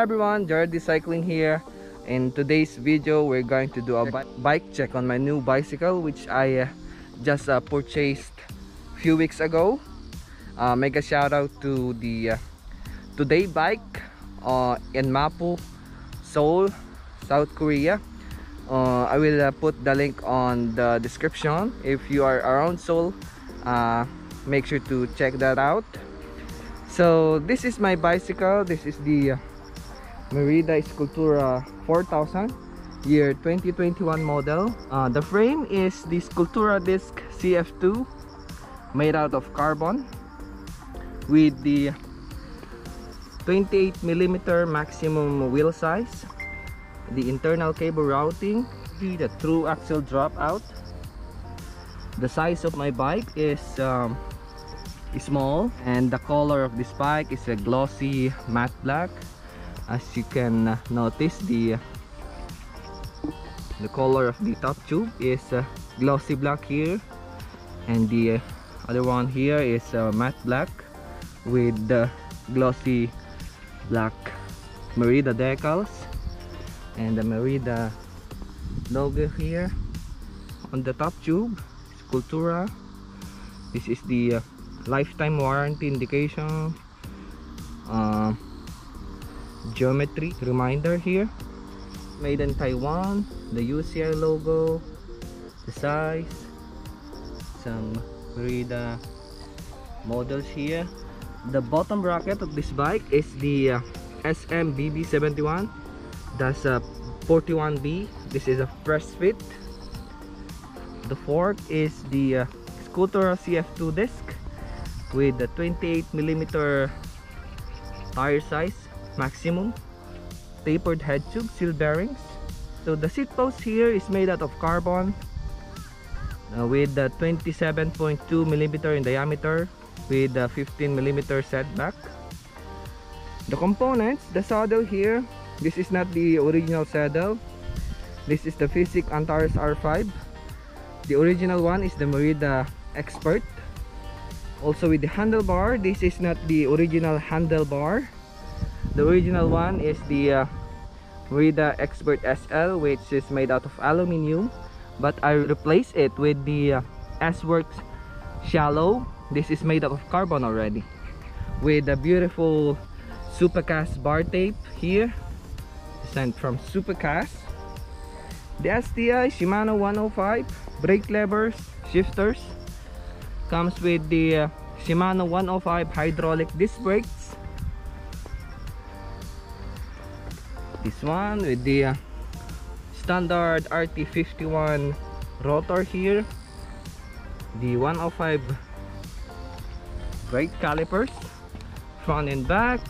everyone, Gerald Cycling here. In today's video, we're going to do a bi bike check on my new bicycle which I uh, just uh, purchased a few weeks ago. Uh, mega shout out to the uh, Today bike uh, in Mapo, Seoul, South Korea. Uh, I will put the link on the description. If you are around Seoul, make sure to check that out. So this is my bicycle. This is the Merida Scultura 4000 year 2021 model. Uh, the frame is the Scultura disc CF2 made out of carbon with the 28 millimeter maximum wheel size the internal cable routing the thru axle dropout the size of my bike is um, small and the color of this bike is a glossy matte black as you can notice the the color of the top tube is uh, glossy black here. And the other one here is uh, matte black with the glossy black Merida decals. And the Merida logo here on the top tube Scultura. This is the uh, lifetime warranty indication. Uh, geometry reminder here. Made in Taiwan. The UCI logo. The size. Some Merida models here. The bottom bracket of this bike is the uh, SMBB71 that's a 41B this is a press fit. The fork is the uh, Scultura CF2 disc with the 28 millimeter tire size maximum tapered head tube seal bearings. So the seat post here is made out of carbon uh, with the 27.2 millimeter in diameter with a 15 millimeter setback. The components the saddle here this is not the original saddle. This is the Fizik Antares R5 the original one is the Merida Expert. Also with the handlebar this is not the original handlebar the original one is the uh, Merida Expert SL which is made out of aluminium but I replaced it with the uh, S-Works Shallow. This is made up of carbon already with a beautiful Supacaz bar tape here sent from Supacaz. The STI Shimano 105 brake levers shifters comes with the uh, Shimano 105 hydraulic disc brakes this one with the standard RT51 rotor here. The 105 brake calipers front and back.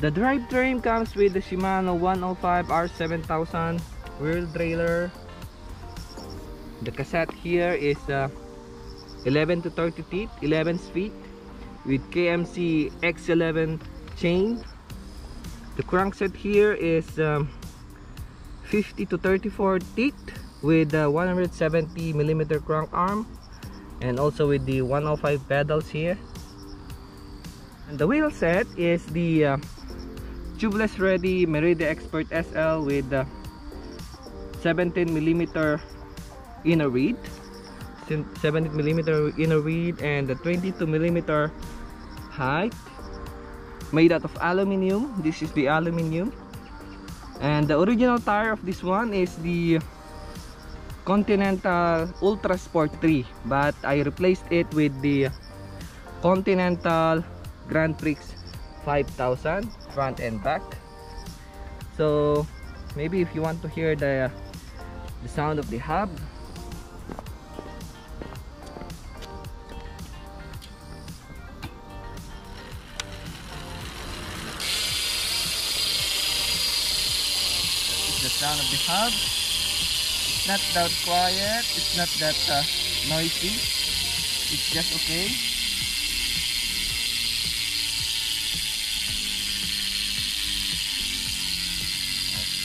The drivetrain comes with the Shimano 105 R7000 wheel trailer. The cassette here is uh, 11 to 30 teeth 11 feet with KMC X11 chain the crankset here is um, 50 to 34 teeth with uh, 170 millimeter crank arm and also with the 105 pedals here. And the wheel set is the uh, tubeless ready Merida Expert SL with the 17 millimeter inner reed 17 millimeter inner reed and the 22 millimeter height made out of aluminium. This is the aluminium. And the original tire of this one is the Continental Ultra Sport 3 but I replaced it with the Continental Grand Prix 5000 front and back. So maybe if you want to hear the the sound of the hub sound of the hub it's not that quiet. It's not that uh, noisy. It's just okay.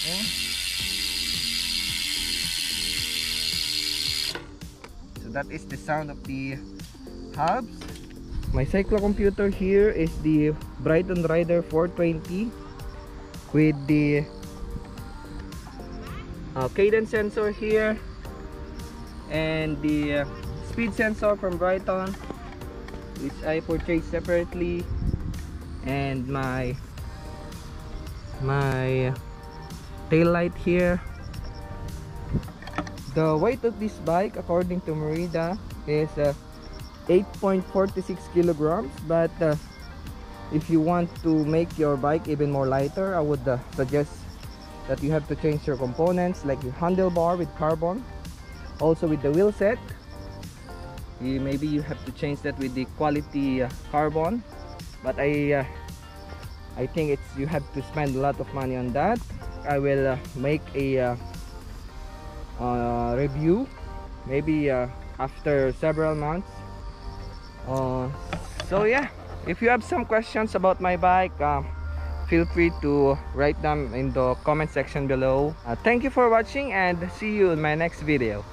Okay. So that is the sound of the hubs. My cyclo computer here is the Bryton Rider 420 with the uh, cadence sensor here. And the uh, speed sensor from Bryton which I purchased separately. And my my tail light here. The weight of this bike according to Merida is uh, 8.46 kilograms. But uh, if you want to make your bike even more lighter I would uh, suggest that you have to change your components like the handlebar with carbon also with the wheel set. You, maybe you have to change that with the quality uh, carbon but I uh, I think it's you have to spend a lot of money on that. I will uh, make a uh, uh, review maybe uh, after several months. So yeah if you have some questions about my bike feel free to write them in the comment section below. Uh, thank you for watching and see you in my next video